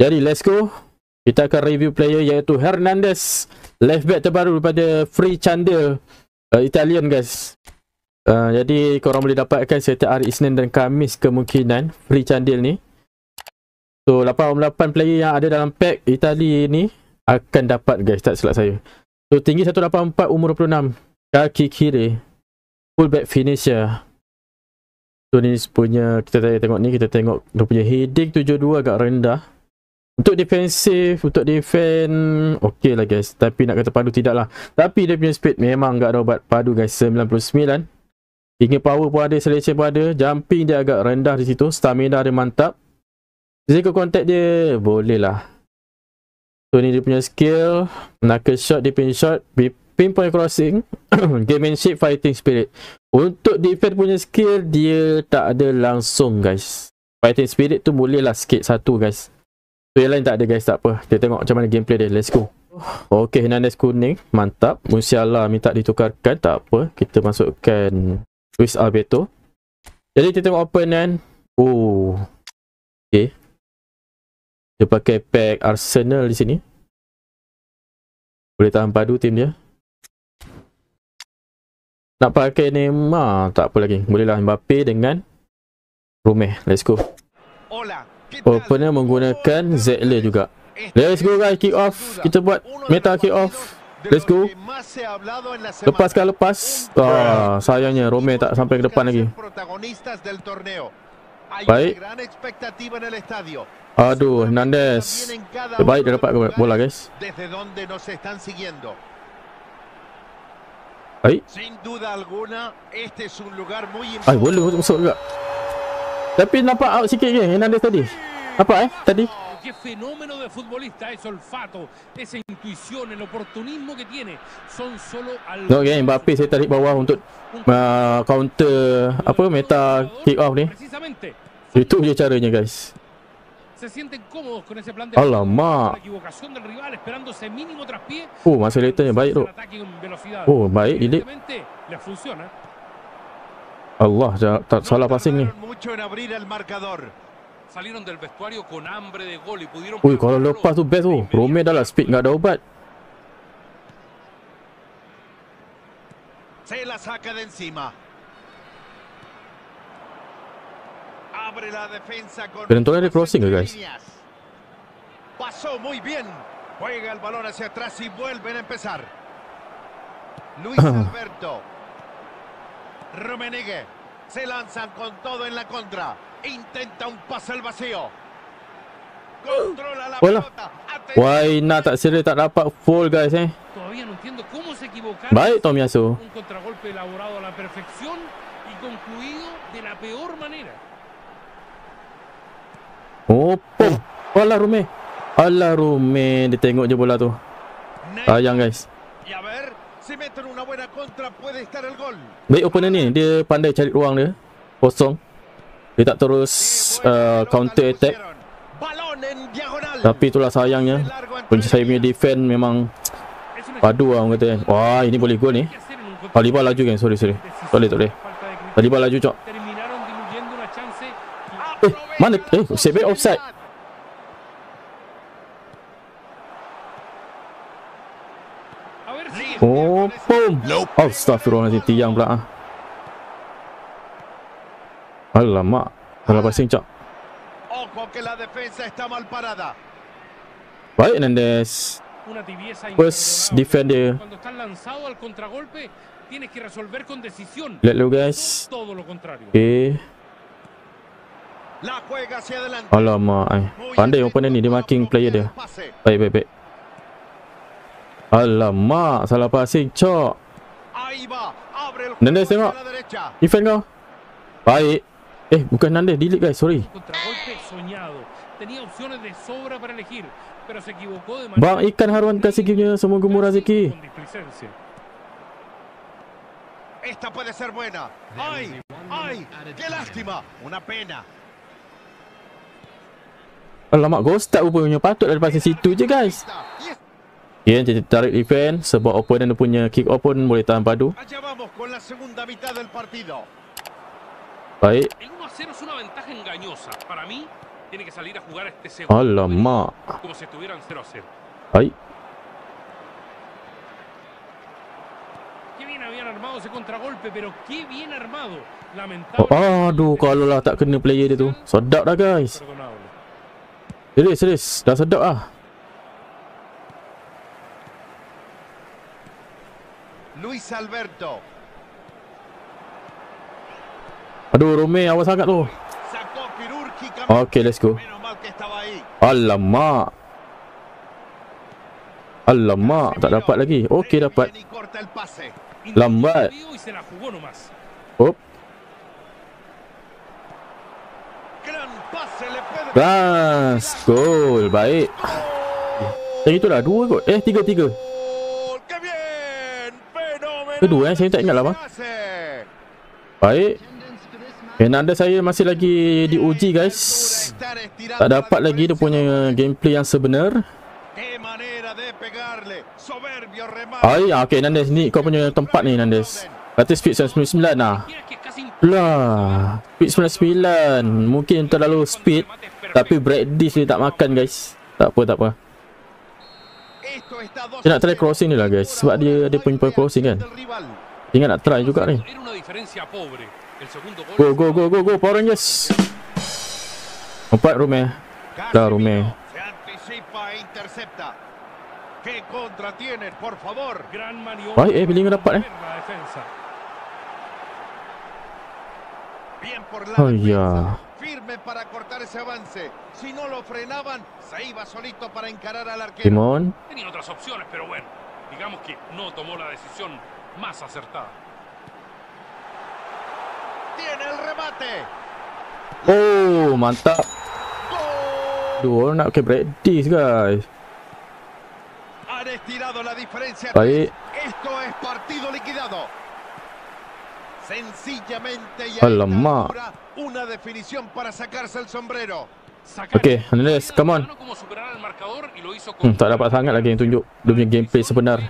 Jadi let's go. Kita akan review player iaitu Hernandez. Left back terbaru daripada Free Chandel. Uh, Italian guys. Uh, jadi korang boleh dapatkan setiap hari Isnin dan Kamis kemungkinan Free Chandel ni. So 88 player yang ada dalam pack Itali ni akan dapat guys tak silap saya. So tinggi 184 umur 26. Kaki kiri. Fullback finisher. So ni punya kita tengok ni kita tengok dia punya heading 72 agak rendah. Untuk defensif, untuk defend okey lah guys. Tapi nak kata padu tidak lah. Tapi dia punya speed memang agak obat padu guys 99. Hingga power pun ada, selection pun ada. Jumping dia agak rendah di situ. Stamina dia mantap. Physical contact dia boleh lah. So ni dia punya skill. Knuckle shot, defense shot. Pinpoint crossing. Gamemanship, fighting spirit. Untuk defend punya skill, dia tak ada langsung guys. Fighting spirit tu boleh lah sikit satu guys. So yang lain tak ada guys, tak apa. Kita tengok macam mana gameplay dia. Let's go. Okay, Hernandez kuning. Mantap. Musiala minta ditukarkan. Tak apa. Kita masukkan Luis Alberto. Jadi kita tengok opponent. Oh. Okay. Dia pakai pack Arsenal di sini. Boleh tahan padu tim dia. Nak pakai Neymar tak apa lagi. Bolehlah Mbappe dengan Rumeh. Let's go. Opener menggunakan Zedler juga. Let's go guys, kick off. Kita buat meta kick off. Let's go. Lepaskan lepas. Ah, sayangnya Rome tak sampai ke depan lagi. Baik. Aduh, Hernandez. Baik dia dapat bola guys. Importante. Ay, boleh masuk juga. Tapi nampak out sikit je Hernandez tadi. Apa eh tadi? Qué fenómeno de futbolista es olfato, esa intuición, el oportunismo que tiene. Son solo al No, okay, Mbappe saya tarik bawah untuk uh, counter apa meta kick off ni. Itu je caranya guys. se sienten cómodos con ese plan de Alamak. la equivocación del rival esperando ese mínimo traspié. Oh, masa baik tu. Oh, baik funciona. Allah, tak salah passing ni. Salieron del vestuario con hambre de gol y pudieron Uy, kalau lepas tu best tu. Rome dah lah speed enggak ada obat. Se la saca de encima. Abre la defensa con Pero entonces de crossing, guys. Pasó muy bien. Juega el balón hacia atrás y vuelven a empezar. Luis Alberto. Rummenigge. Se lanzan con todo en la contra. Intenta un pase al vacío. Controla la Hola. pelota. Why nak tak serius tak dapat full guys eh. Todavía no entiendo cómo se equivocaron. Baik Tomiyasu. Un contragolpe elaborado a la perfección y concluido de la peor manera. Oh, pom. Alah Rume. Alah Rume. Dia tengok je bola tu. Sayang guys. Baik opener ni. Dia pandai cari ruang dia. Kosong. Dia tak terus uh, counter attack. Tapi itulah sayangnya. Punca saya punya defend memang padu lah orang kata kan. Wah ini boleh gol ni. Taliban laju kan. Sorry sorry. Tak boleh tak boleh. Taliban laju cok. Eh, mana? Eh, save offside. Oh, boom. Nope. Astagfirullahaladzim, tiang pula. Ah. Alamak. Salah passing, cak. Baik, Nendes. First defend dia. Let lo guys. Okay. Alamak eh. Pandai opponent ni dia marking player dia. Baik baik baik. Alamak salah passing cok. Nandes tengok. Defend kau. Baik. Eh bukan Nandes delete guys sorry. Bang ikan haruan kasih punya semoga murah rezeki. Esta puede ser buena. ¡Ay! ¡Ay! ¡Qué lástima! Una pena. Alamak ghost tak rupanya patut daripada situ je guys Ya, yeah, jadi tarik defend sebab opponent punya kick off pun boleh tahan padu. Baik. Tiene que salir a jugar este segundo. Alamak. Como si estuvieran 0 a 0. Baik. Qué bien habían armado ese contragolpe, pero qué bien armado. Oh, Lamentable. aduh, kalau lah tak kena player dia tu. Sedap dah guys. Serius, serius. Dah sedap ah. Luis Alberto. Aduh, Rome awal sangat tu. Okay, let's go. Alamak. Alamak, tak dapat lagi. Okey dapat. Lambat. Hop. Gas. Gol. Baik. Yang itulah dua kot. Eh, tiga, tiga. Kedua eh, saya tak ingat lah bang. Baik. Fernandes saya masih lagi diuji guys. Tak dapat lagi dia punya gameplay yang sebenar. Ay, ah, okay Nandes ni kau punya tempat ni Nandes. Kata speed 99 lah. Lah, speed 99. Mungkin terlalu speed. Tapi break dish dia tak makan guys. Tak apa, tak apa. Esto está 2 Dia nak try crossing ni lah guys. Sebab dia ada point point crossing kan. Ingat nak try juga ni. Go, go, go, go, go. Power Rangers. Empat room eh. Dah room eh. Se anticipa e intercepta. ¿Qué contra tienen, por favor? Gran maniobra. Baik eh, Bellingham dapat eh. Bien por la Oh, defensa. ya. Firme para cortar ese avance. Si no lo frenaban, se iba solito para encarar al arquero. Timon. Tenía otras opciones, pero bueno. Digamos que no tomó la decisión más acertada. Tiene el remate. Oh, mantap. Dua orang nak pakai break dish guys. Han estirado la diferencia. Baik. Esto es partido liquidado. Sencillamente y Alamak. una definición para sacarse el sombrero. Okay, Hernandez, come on. Hmm, tak dapat sangat lagi yang tunjuk dia punya gameplay sebenar.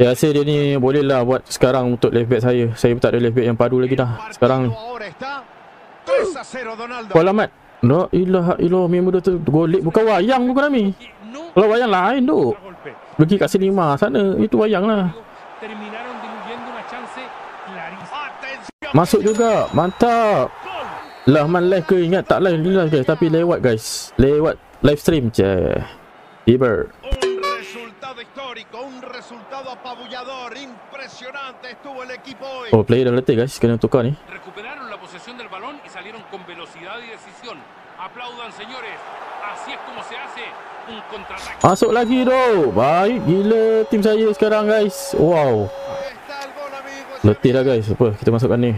Saya rasa dia ni boleh lah buat sekarang untuk left back saya. Saya pun tak ada left back yang padu lagi dah. Sekarang ahora está 3 a 0 Donaldo. Kau alamat. La ilaha illallah memang dia tu golek bukan wayang bukan Ami. No Kalau wayang lain tu. Pergi kat sinema sana itu wayang lah. Masuk juga. Mantap. Lah man live ke ingat tak live ni guys tapi lewat guys. Lewat live stream je. Tiber. Un resultado histórico, un resultado apabullador, impresionante estuvo el equipo hoy. Oh player letih guys kena tukar ni. Recuperaron la posesión del balón y salieron con velocidad y decisión. Aplaudan, señores. Así es como se hace un contraataque. Masuk lagi tu. Baik gila tim saya sekarang guys. Wow. Letih dah guys. Apa kita masukkan ni.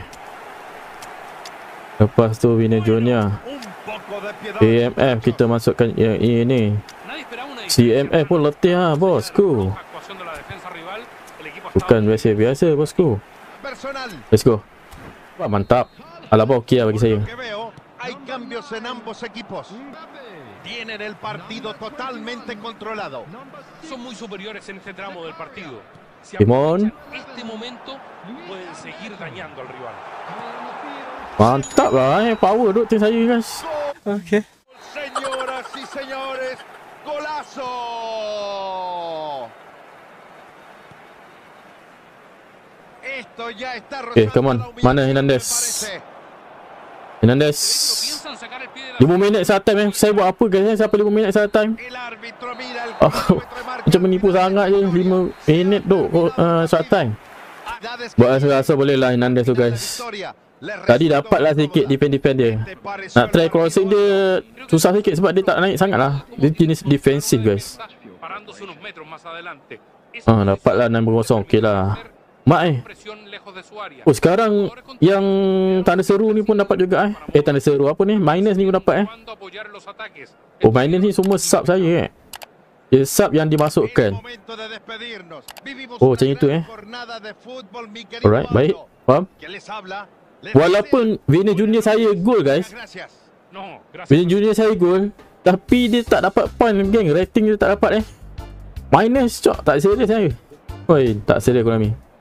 Lepas tu Vina piedad. AMF kita masukkan yang ini. CMF pun letih lah bosku. Bukan biasa-biasa bosku. Let's go. Wah, mantap. Alaba okey lah bagi saya. Hay cambios en ambos equipos. Tienen el partido totalmente controlado. son muy superiores en este tramo del partido. Si Simón. este momento, pueden seguir dañando al rival. Mantap lah eh. Power duk tim saya guys. Okay. Golazo. Esto ya está Okay, come on. rozando Mana Hernandez? Hernandez. Piensan sacar el pie de la 5 minit saat time eh. Saya buat apa guys eh? Siapa 5 minit saat time? El árbitro mira el Oh, marca macam menipu sangat je del 5 minit tu uh, saat time. Ya Buat rasa rasa boleh lah Hernandez tu guys. Tadi dapat lah sikit defend-defend dia. Nak try crossing dia susah sikit sebab dia tak naik sangat lah. Dia jenis defensif guys. Ah, dapat lah 6-0. Okey lah. Mak eh. Oh sekarang yang tanda seru ni pun dapat juga eh. Eh tanda seru apa ni? Minus ni pun dapat eh. Oh minus ni semua sub saya eh. Dia sub yang dimasukkan. Oh, macam itu, eh. Alright, Alright, baik. Faham? Walaupun Vina Junior saya gol guys. Vina Junior saya gol. Tapi dia tak dapat point geng. Rating dia tak dapat eh. Minus cok. Tak serius saya. Oi, tak serius Konami.